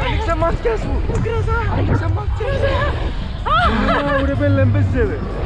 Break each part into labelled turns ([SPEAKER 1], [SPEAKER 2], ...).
[SPEAKER 1] Alexa
[SPEAKER 2] Máscara, Alexa Máscara.
[SPEAKER 1] Ah,
[SPEAKER 2] ahora ven la empecé.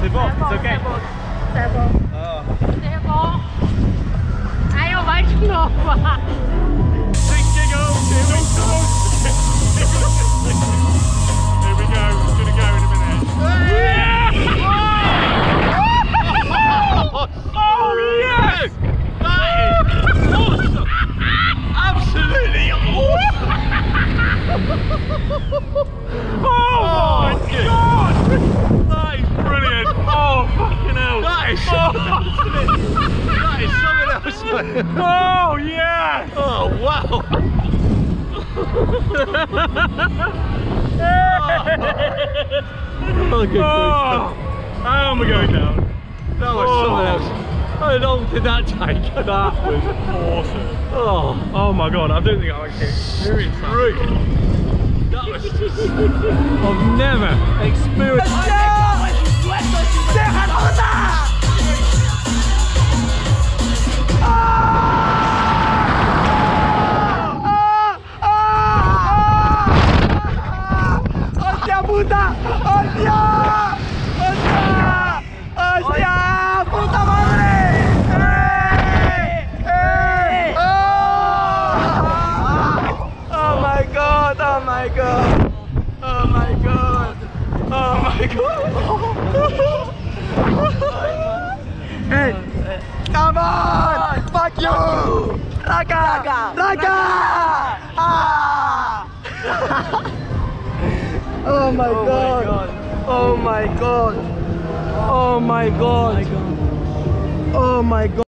[SPEAKER 1] C'est bon,
[SPEAKER 2] C'est it's okay.
[SPEAKER 1] C'est bon. C'est bon. Aí eu vai de novo.
[SPEAKER 2] Big jiggle. Here we go. Here we go. It's gonna go in a minute. Oh, oh yes! That is awesome! Absolutely awesome! oh my god! That is brilliant! Oh fucking hell! That is That is something else! oh yeah! Oh wow!
[SPEAKER 3] Oh, good
[SPEAKER 2] Oh, how am I going down?
[SPEAKER 3] That was
[SPEAKER 2] Oh.
[SPEAKER 3] something else. How long did that take?
[SPEAKER 2] That was awesome.
[SPEAKER 3] Oh,
[SPEAKER 2] Oh my god, I don't think I can experience that.
[SPEAKER 3] That was. I've never experienced.
[SPEAKER 2] You! Raka! Raka! Ah! Oh my god. Oh my god. Oh my god. Oh my god.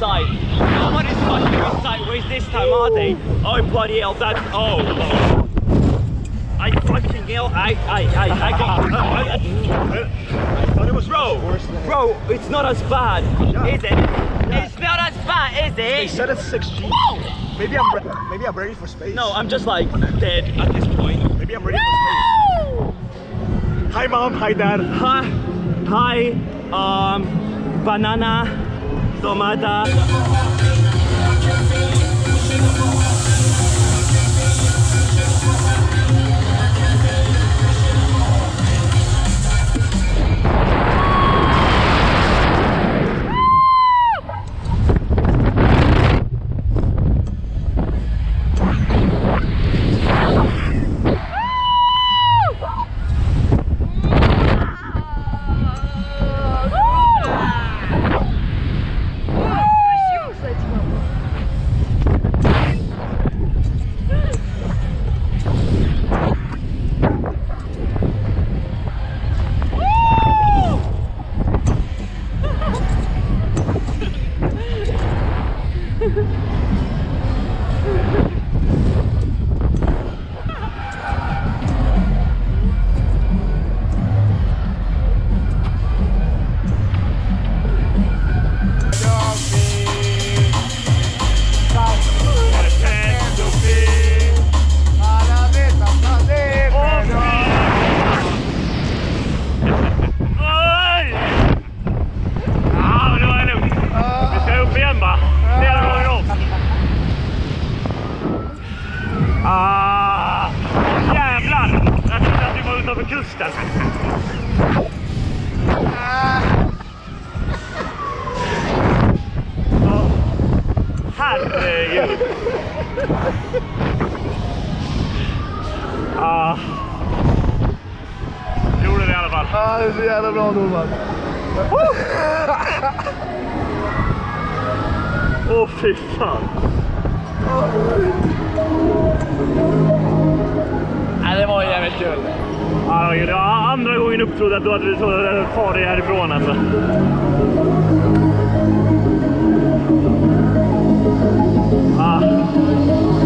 [SPEAKER 2] Buddy.
[SPEAKER 4] fucking side. Nobody's fucking you sideways this time, are they? Oh, bloody hell, that's. Oh. I fucking hell, I, I, I, I got.
[SPEAKER 2] I thought it was
[SPEAKER 4] Bro, bro, it's not as bad,
[SPEAKER 2] Yeah.
[SPEAKER 4] is it? It's not as bad, is
[SPEAKER 2] They
[SPEAKER 4] it?
[SPEAKER 2] said it's 6G. Maybe I'm maybe I'm ready for space.
[SPEAKER 4] No, I'm just like dead at this point.
[SPEAKER 2] maybe I'm ready for space. Hi mom, hi dad.
[SPEAKER 4] Hi, hi, um, banana,
[SPEAKER 2] Tomada. Åh fy fan.
[SPEAKER 3] Ja, det var jävligt kul.
[SPEAKER 2] Ja, det var andra gången upp trodde jag att du hade hade farit härifrån alltså. Ah.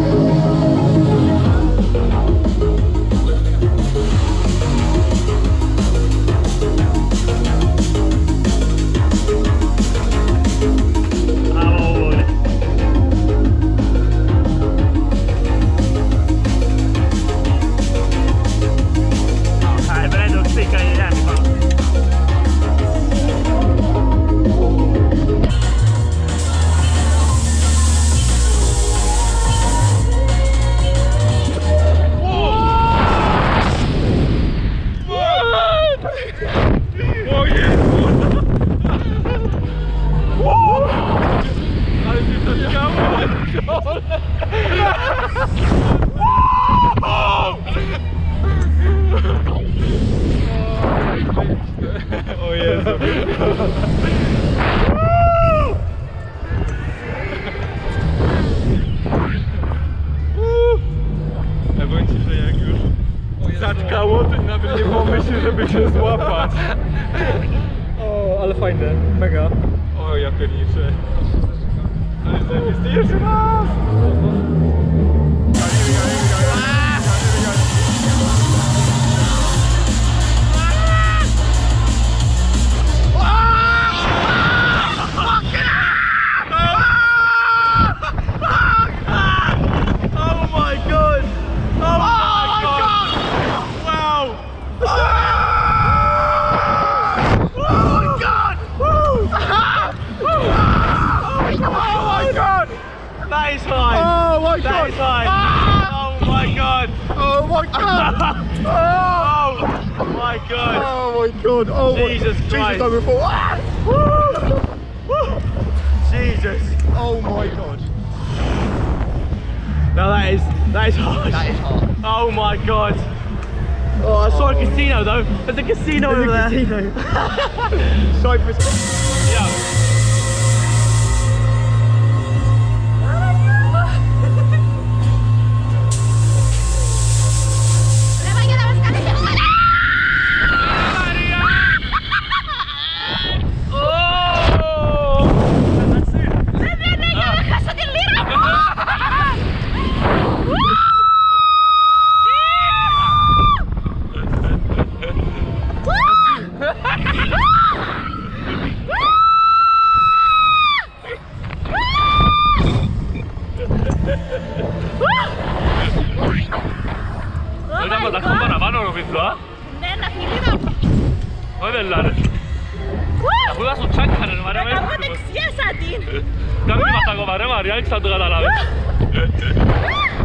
[SPEAKER 2] My god! Oh my god! Oh my god! Oh my god.
[SPEAKER 3] Oh
[SPEAKER 1] Jesus
[SPEAKER 5] Jesus,
[SPEAKER 1] Christ.
[SPEAKER 5] don't go. Ah! Woo! Woo! Jesus. Oh my god.
[SPEAKER 1] No, that is that is harsh.
[SPEAKER 5] That is hard.
[SPEAKER 1] Oh my god. Oh, I saw a casino though. There's a casino over there.
[SPEAKER 5] Cyprus.
[SPEAKER 1] Yeah.
[SPEAKER 2] 컴바나 만원 오겠어?
[SPEAKER 6] Nena, finita.
[SPEAKER 2] Odellaan nyt. Hyvä sun tsäkkäinen, mä
[SPEAKER 6] Kamu
[SPEAKER 2] näen.
[SPEAKER 6] tekstiä saatiin.
[SPEAKER 2] Kami matako mä remaan, ja yksi saa tukata läpi.
[SPEAKER 6] Ja.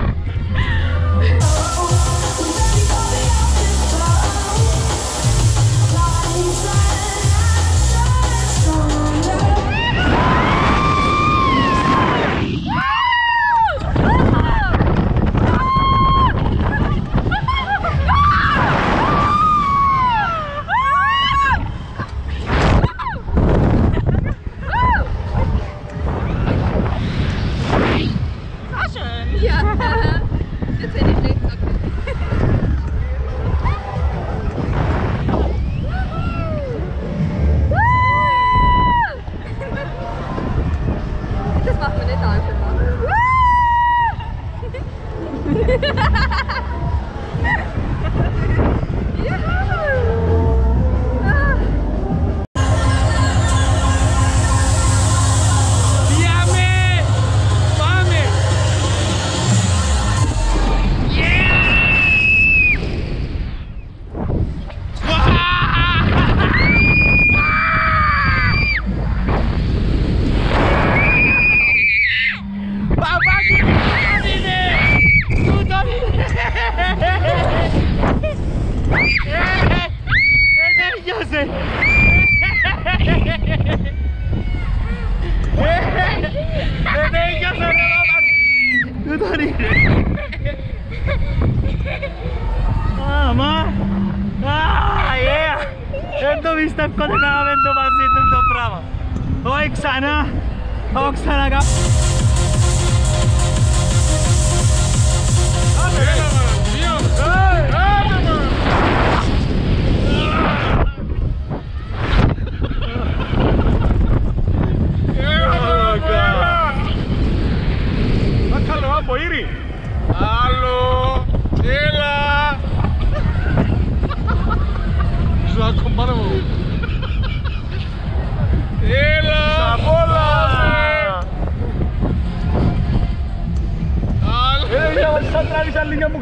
[SPEAKER 2] 青木さらが。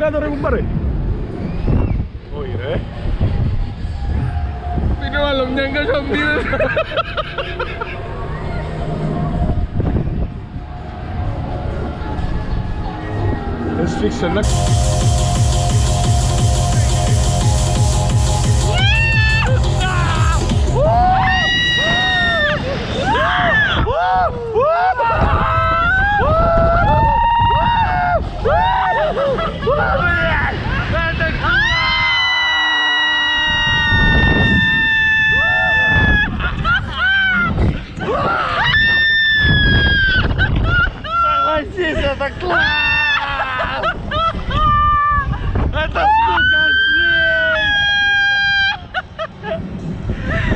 [SPEAKER 2] Gado recumpare. Ya? Oire. Oh, iya, eh. Pino alam nyangka sambil. Let's fix the next.
[SPEAKER 1] Согласись, это класс! Это сука жесть!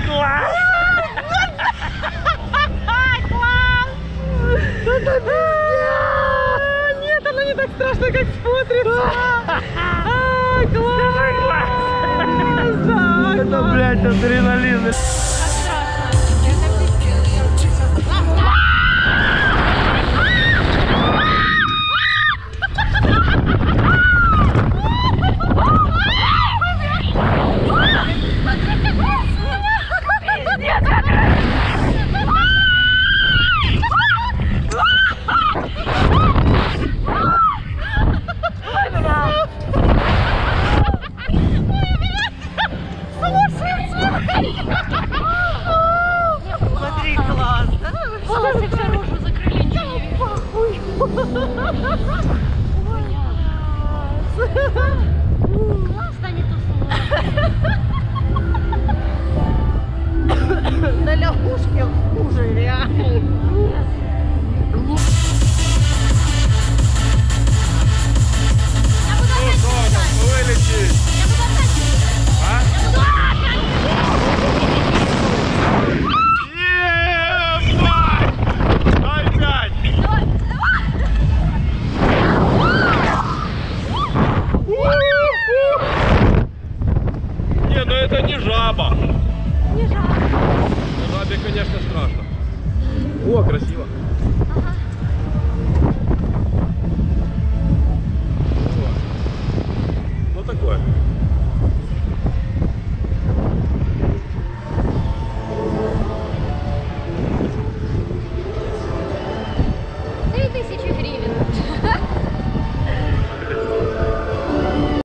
[SPEAKER 1] Класс! Это пиздец! Нет, оно не так страшно, как смотрится! А, класс! Это, блядь, адреналин!
[SPEAKER 2] Жаба.
[SPEAKER 1] Не жалко.
[SPEAKER 2] Жабе, конечно, страшно. О, красиво.
[SPEAKER 1] Ага.